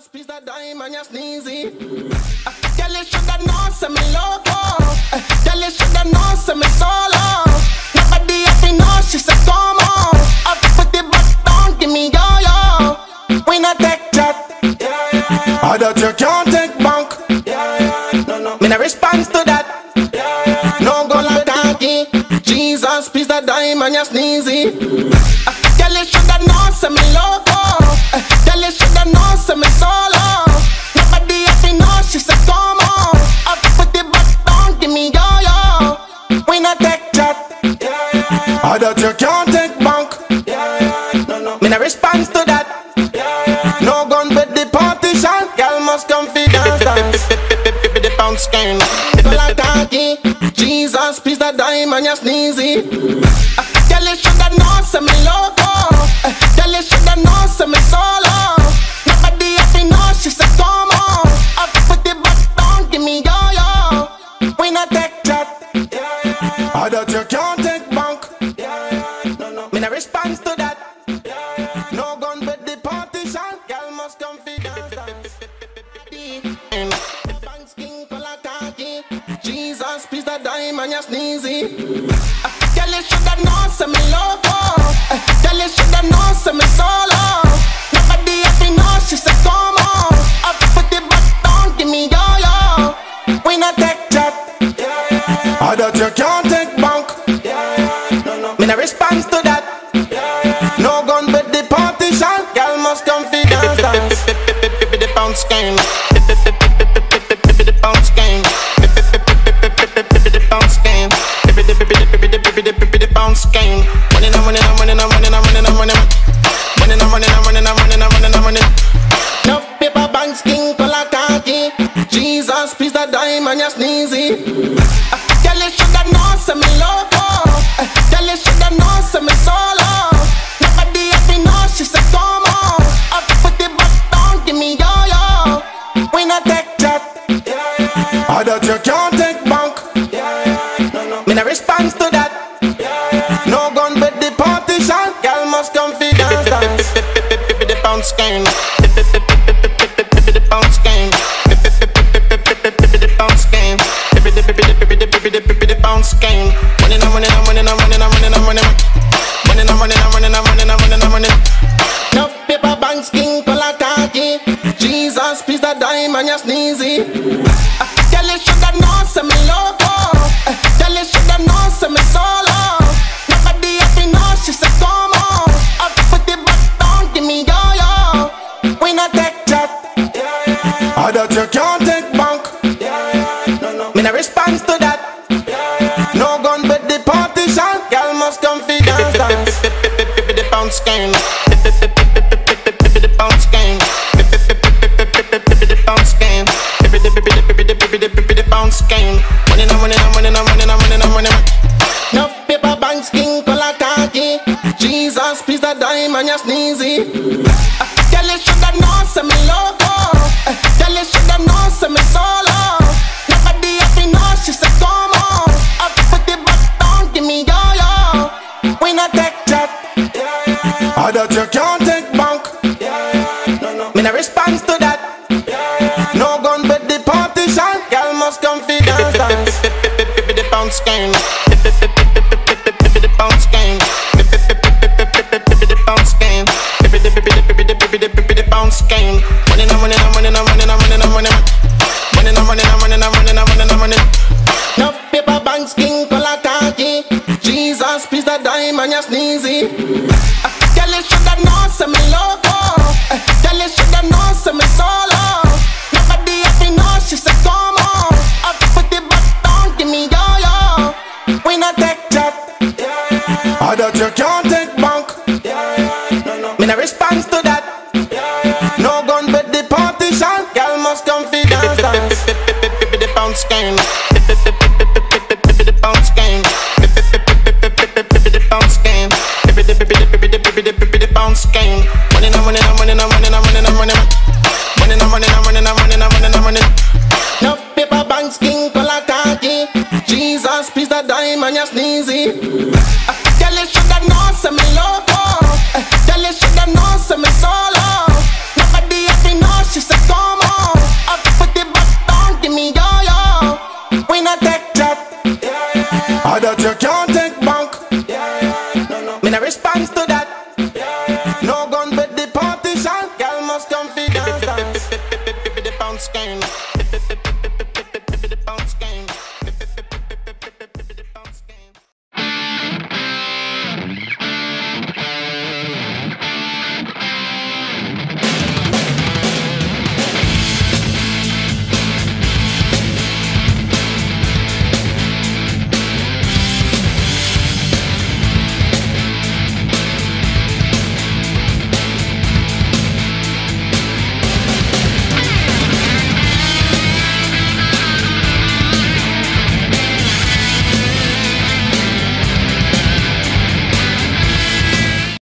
Jesus, please that dime and you sneezy. Uh, Girl, you shoulda know, say me loco. Uh, Girl, you shoulda know, say me solo. Nobody happy know, she say come on. Up put the back down, give me yo yo. We not take chat. Yeah, yeah, yeah. I that you can't take bank. Yeah, yeah, no, no. Me no response to that. Yeah, yeah. No go like cocky. Jesus, please that dime and you sneezy. Uh, Girl, you shoulda know, say me loco. No gun but the partition. Girl must come fi dance dance. The pound scan. People like cocky. Jesus, please that dime and you sneezy. Girl, you shoulda know, say me loco. Girl, you shoulda know, say me solo. Nobody happy know, she say come on. Up put the back down, give me yo yo. We not take chat. I that you can't Color khaki. Jesus, please that dime and you sneezy. Uh, Girl, you shoulda know, say me loco. Uh, Girl, you shoulda know, say me solo. Nobody happy know, she say come on. Up put the back down, give me yo yo. We not take chat. Yeah, yeah, yeah. I that you can't take bank. Yeah, yeah, no, no. Me no response to that. Jesus, please that dime and you sneezy. Uh, Girl, you shoulda know, say me loco. Uh, Girl, you shoulda know, say me solo. Nobody happy know, she say come on. Up put the back down, give me yo yo. We not take chat. Yeah, yeah, yeah. I that you can't take bank. Yeah, yeah, no, no. Me no response to that. Yeah, yeah. No gun but the partition. Girl must come fi dance dance. The bounce game. The bounce game. Money now, money now, money now, money now, money now, money now, money now, money now. No paper bank skin color khaki. Jesus, please that dime and you sneezy. Uh, Girl, you shoulda know, say me loco. Uh, Girl, you shoulda know, say me solo. Nobody happy know, she say come on. Up put the back down, give me yo yo. We not take chat. I that you can't come fi dance dance. Bounce game. Bounce game. Bounce game. Bounce game. Money now, money money money money money. No paper bank skin color khaki. Jesus, please that dime and you sneezy. Uh, Girl, you shoulda that you can't take bank. Yeah, yeah, no, no. Me no response to that. Yeah, yeah. No gun but the partition. Girl must come fi dance dance. The bounce game. The bounce game. The bounce game. The bounce game. Money now, money now, money now, money now, money now, money. Money now, money now, money now, money now, money now, money. No paper bank skin color khaki. Jesus, please that dime and you sneezy. Me no response to that. No gun but the partition. Girl must come fi dance dance. The bounce game. The bounce game. The bounce game. The bounce game. Money now, money now, money now, money now, money now, money now. Money now, money now, money now, money now, money now, money now. No paper bank skin color khaki. Jesus, please that dime and you sneezy.